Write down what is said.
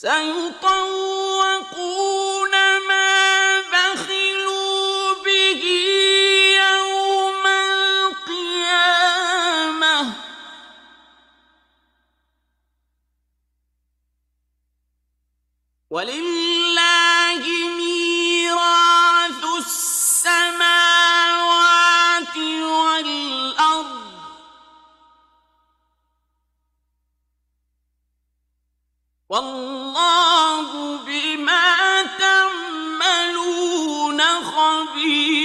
سيطوقون ما بخلوا به يوم القيامة. ولله ميراث السماوات والأرض. والله في